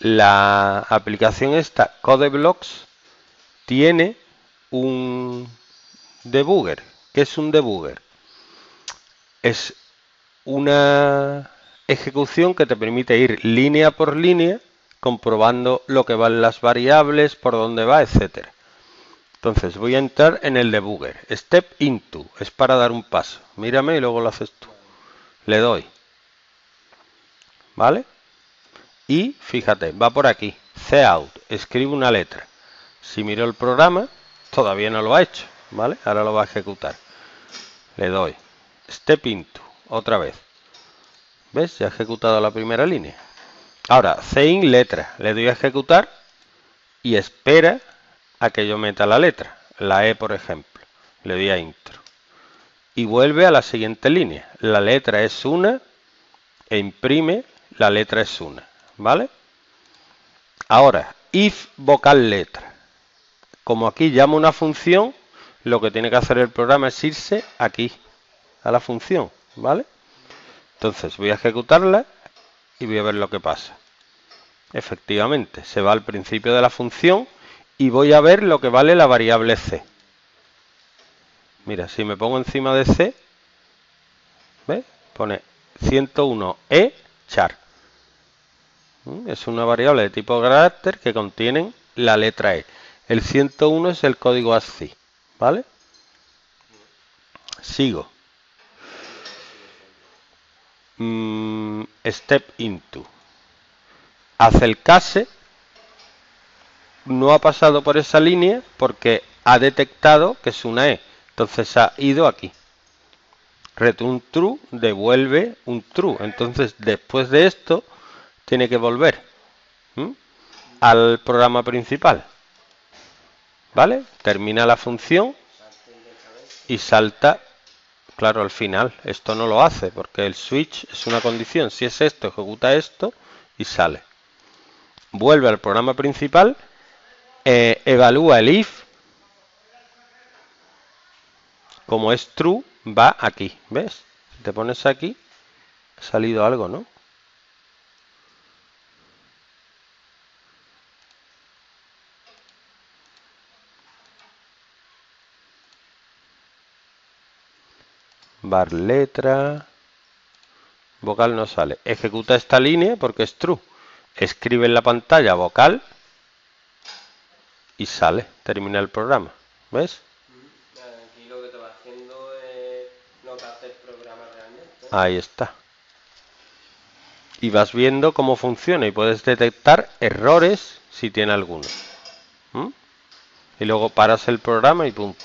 la aplicación esta CodeBlocks tiene un debugger. ¿Qué es un debugger? Es una ejecución que te permite ir línea por línea comprobando lo que van las variables, por dónde va, etcétera. Entonces voy a entrar en el debugger. Step into es para dar un paso. Mírame y luego lo haces tú. Le doy. ¿Vale? Y fíjate, va por aquí. Cout. Escribe una letra. Si miro el programa, todavía no lo ha hecho. ¿Vale? Ahora lo va a ejecutar. Le doy. Step into. Otra vez. ¿Ves? Ya ha ejecutado la primera línea. Ahora, in letra. Le doy a ejecutar y espera a que yo meta la letra. La E, por ejemplo. Le doy a intro. Y vuelve a la siguiente línea. La letra es una e imprime la letra es una. ¿Vale? Ahora, if vocal letra. Como aquí llamo una función, lo que tiene que hacer el programa es irse aquí, a la función. ¿Vale? Entonces voy a ejecutarla y voy a ver lo que pasa. Efectivamente, se va al principio de la función y voy a ver lo que vale la variable c. Mira, si me pongo encima de c, ¿ves? Pone 101e char. Es una variable de tipo carácter que contiene la letra e. El 101 es el código ASCII, ¿vale? Sigo. Mm, step into. Hace el case. No ha pasado por esa línea porque ha detectado que es una E. Entonces ha ido aquí. Return true devuelve un true. Entonces después de esto tiene que volver al programa principal. ¿Vale? Termina la función y salta Claro, al final esto no lo hace porque el switch es una condición. Si es esto, ejecuta esto y sale. Vuelve al programa principal, eh, evalúa el if. Como es true, va aquí. ¿Ves? Si te pones aquí, ha salido algo, ¿no? Bar letra, vocal no sale. Ejecuta esta línea porque es true. Escribe en la pantalla vocal y sale. Termina el programa. ¿Ves? Ahí está. Y vas viendo cómo funciona y puedes detectar errores si tiene alguno. Y luego paras el programa y punto.